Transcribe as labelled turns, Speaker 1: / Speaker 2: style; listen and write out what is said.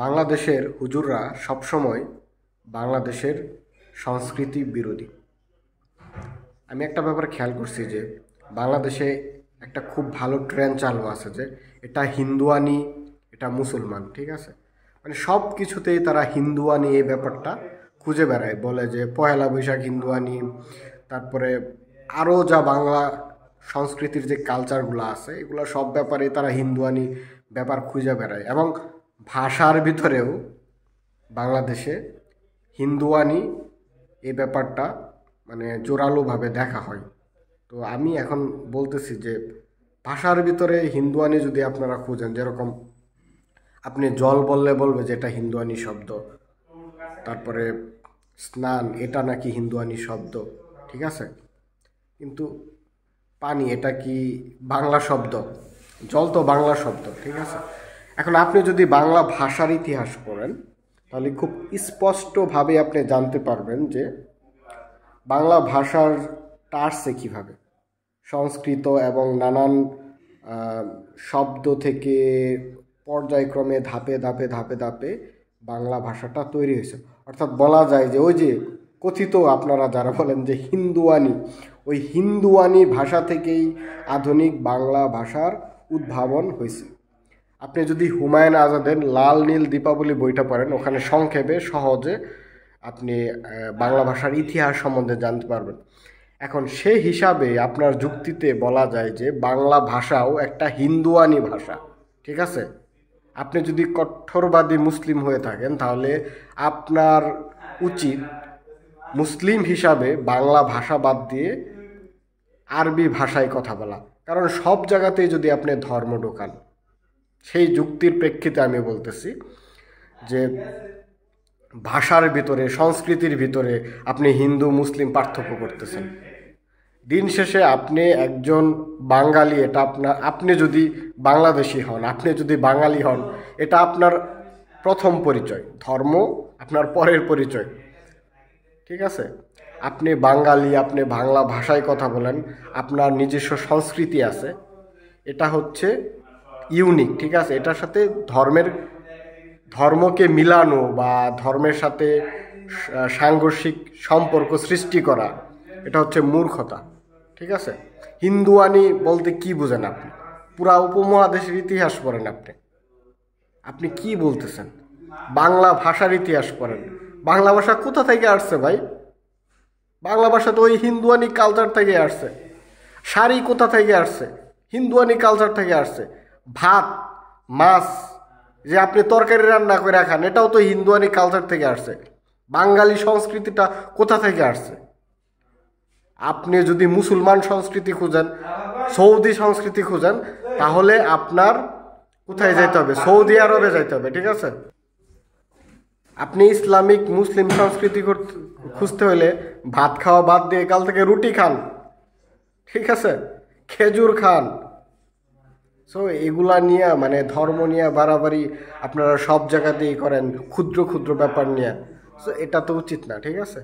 Speaker 1: বাংলাদেশের হুজুররা সবসময় বাংলাদেশের সংস্কৃতি বিরোধী। আমি একটা ব্যাপার খেয়াল করছি যে, বাংলাদেশে একটা খুব ভালো ট্রেন্ড চালু আছে যে, এটা হিন্দুয়ানি, এটা মুসলমান, ঠিক আছে? মানে সব কিছুতেই তারা হিন্দুয়ানি এই ব্যাপারটা খুঁজে বেড়ায়। বলে যে পয়লা বৈশাখ হিন্দুয়ানি, তারপরে আরও যা বাংলা সংস্কৃতির যে কালচারগুলো আছে, এগুলো সব ব্যাপারে তারা হিন্দুয়ানি ব্যাপার খুঁজে বেড়ায়। এবং ভাষার ভিতরেও বাংলাদেশে হিন্দুয়ানি এই ব্যাপারটা মানে জোরালোভাবে দেখা হয়। তো আমি এখন বলতেছি যে ভাষার ভিতরে হিন্দুয়ানি যদি আপনারা খুঁজেন, যেরকম আপনি জল বললে বলবে যে এটা হিন্দুয়ানি শব্দ, তারপরে স্নান, এটা নাকি হিন্দুয়ানি শব্দ, ঠিক আছে? কিন্তু পানি, এটা কি বাংলা শব্দ? জল তো বাংলা শব্দ, ঠিক আছে? এখন আপনি যদি বাংলা ভাষার ইতিহাস পড়েন, তাহলে খুব স্পষ্টভাবে আপনি জানতে পারবেন যে বাংলা ভাষারটা আসছে কীভাবে। সংস্কৃত এবং নানান শব্দ থেকে পর্যায়ক্রমে ধাপে ধাপে ধাপে ধাপে বাংলা ভাষাটা তৈরি হয়েছে। অর্থাৎ বলা যায় যে ওই যে কথিত আপনারা যারা বলেন যে হিন্দুয়ানি, ওই হিন্দুয়ানি ভাষা থেকেই আধুনিক বাংলা ভাষার উদ্ভাবন হয়েছে। আপনি যদি হুমায়ুন আজাদের লাল নীল দীপাবলি বইটা পড়েন, ওখানে সংক্ষেপে সহজে আপনি বাংলা ভাষার ইতিহাস সম্বন্ধে জানতে পারবেন। এখন সে হিসাবে আপনার যুক্তিতে বলা যায় যে বাংলা ভাষাও একটা হিন্দুয়ানি ভাষা, ঠিক আছে? আপনি যদি কঠোরবাদী মুসলিম হয়ে থাকেন, তাহলে আপনার উচিত মুসলিম হিসাবে বাংলা ভাষা বাদ দিয়ে আরবি ভাষায় কথা বলা। কারণ সব জায়গাতেই যদি আপনি ধর্ম ঢোকান সেই যুক্তির প্রেক্ষিতে আমি বলতেছি যে ভাষার ভিতরে, সংস্কৃতির ভিতরে আপনি হিন্দু, মুসলিম পার্থক্য করতেছেন। দিন শেষে আপনি একজন বাঙালি, এটা আপনার, আপনি যদি বাংলাদেশি হন, আপনি যদি বাঙালি হন, এটা আপনার প্রথম পরিচয়। ধর্ম আপনার পরের পরিচয়। ঠিক আছে? আপনি বাঙালি, আপনি বাংলা ভাষায় কথা বলেন, আপনার নিজস্ব সংস্কৃতি আছে। এটা হচ্ছে ইউনিক, ঠিক আছে? এটার সাথে ধর্মের, ধর্মকে মিলানো বা ধর্মের সাথে সাংঘর্ষিক সম্পর্ক সৃষ্টি করা, এটা হচ্ছে মূর্খতা, ঠিক আছে? হিন্দুয়ানি বলতে কি বুঝেন আপনি? পুরা উপমহাদেশের ইতিহাস পড়েন আপনি। আপনি কি বলতেছেন? বাংলা ভাষার ইতিহাস পড়েন। বাংলা ভাষা কোথা থেকে আসছে ভাই? বাংলা ভাষা তো ওই হিন্দুয়ানি কালচার থেকে আসছে। শাড়ি কোথা থেকে আসছে? হিন্দুয়ানি কালচার থেকে আসছে। ভাত, মাছ যে আপনি তরকারি রান্না করে খান, এটাও তো হিন্দুয়ানি কালচার থেকে আসছে। বাঙালি সংস্কৃতিটা কোথা থেকে আসছে? আপনি যদি মুসলমান সংস্কৃতি খুঁজেন, সৌদি সংস্কৃতি খুঁজেন, তাহলে আপনার কোথায় যাইতে হবে? সৌদি আরবে যেতে হবে, ঠিক আছে? আপনি ইসলামিক, মুসলিম সংস্কৃতি খুঁজতে হলে ভাত খাওয়া বাদ দিয়ে কাল থেকে রুটি খান, ঠিক আছে? খেজুর খান সো এগুলা নিয়ে মানে ধর্ম নিয়ে বাড়াবাড়ি আপনারা সব জায়গাতেই করেন, ক্ষুদ্র ক্ষুদ্র ব্যাপার নিয়ে। সো এটা তো উচিত না, ঠিক আছে?